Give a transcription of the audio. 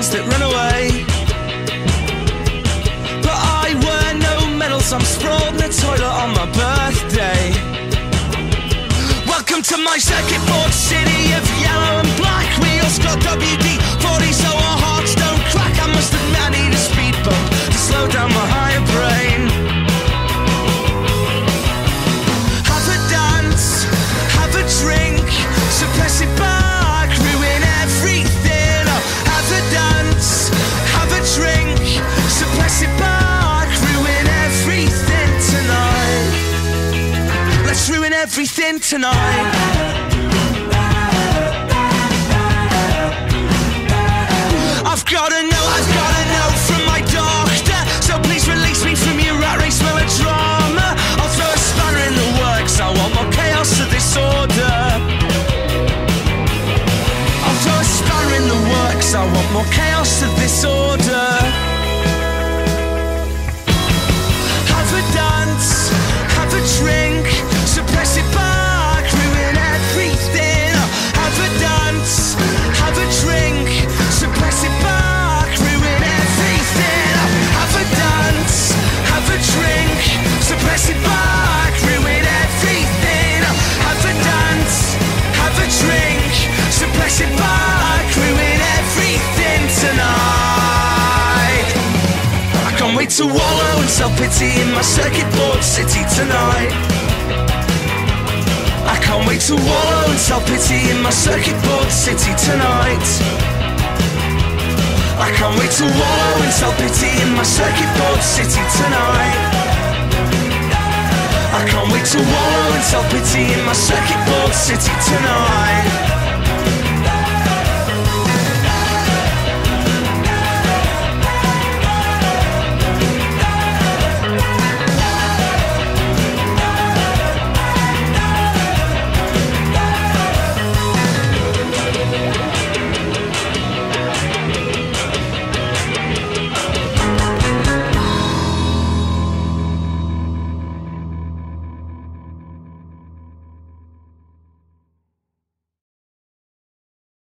minds that run away. But I wear no medals, I'm sprawled in the toilet on my birthday. Welcome to my circuit board city of yellow and black We all got WD 40 so everything tonight. I've gotta know, I've gotta know from my doctor. So please release me from your rat race melodrama. I'll throw a spanner in the works. I want more chaos or disorder. I'll throw a spanner in the works. I want more chaos or disorder. To wallow in self-pity in my circuit board city tonight. I can't wait to wallow in self-pity in my circuit board city tonight. I can't wait to wallow in self-pity in my circuit board city tonight. I can't wait to wallow in self-pity in my circuit board city tonight.